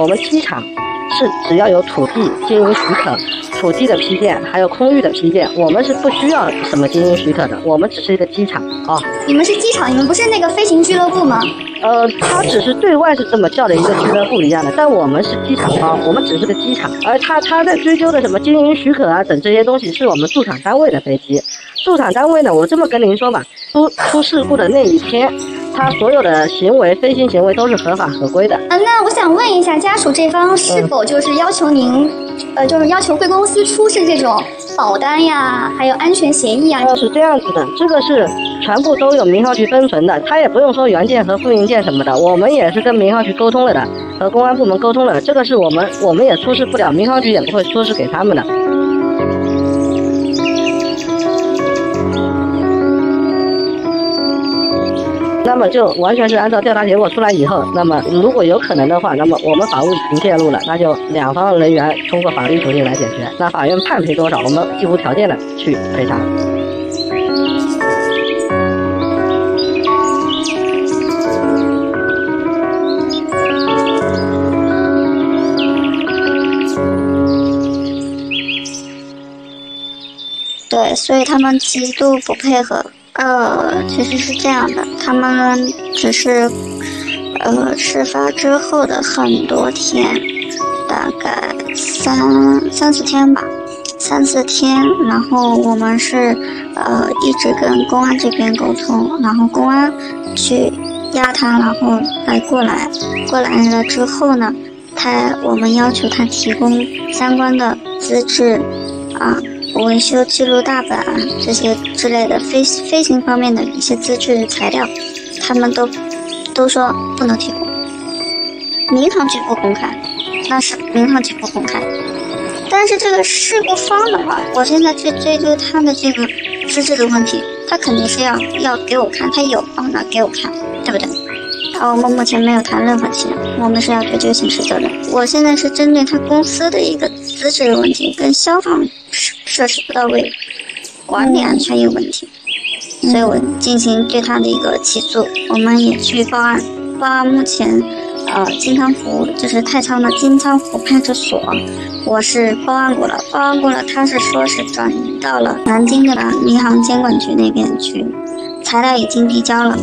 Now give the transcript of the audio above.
我们机场是只要有土地经营许可、土地的批件，还有空域的批件，我们是不需要什么经营许可的，我们只是一个机场啊。你们是机场，你们不是那个飞行俱乐部吗？呃，它只是对外是这么叫的一个俱乐部一样的，但我们是机场啊，我们只是个机场，而他他在追究的什么经营许可啊等这些东西，是我们驻场单位的飞机。驻场单位呢，我这么跟您说吧，出出事故的那一天，他所有的行为飞行行为都是合法合规的。嗯，那我想问一下，家属这方是否就是要求您，呃，就是要求贵公司出示这种保单呀，还有安全协议啊？呃，是这样子的，这个是全部都有民航局分存的，他也不用说原件和复印件什么的，我们也是跟民航局沟通了的，和公安部门沟通了，这个是我们我们也出示不了，民航局也不会出示给他们的。那么就完全是按照调查结果出来以后，那么如果有可能的话，那么我们法务不介入了，那就两方人员通过法律途径来解决。那法院判赔多少，我们既无条件的去赔偿。对，所以他们极度不配合。呃，其实是这样的，他们只是，呃，事发之后的很多天，大概三三四天吧，三四天，然后我们是呃一直跟公安这边沟通，然后公安去压他，然后来过来，过来了之后呢，他我们要求他提供相关的资质，啊。维修记录大本这些之类的飞飞行方面的一些资质材料，他们都都说不能提供。民航局不公开，那是民航局不公开。但是这个事故方的话，我现在去追究他的这个资质的问题，他肯定是要要给我看，他有哦，那给我看，对不对？啊，我们目前没有谈任何钱，我们是要追究刑事责任。我现在是针对他公司的一个资质的问题，跟消防。设施不到位，管理安全有问题，所以我进行对他的一个起诉。我们也去报案，报案目前，呃，金仓湖就是太仓的金仓湖派出所，我是报案过了，报案过了，他是说是转移到了南京的民航监管局那边去，材料已经递交了。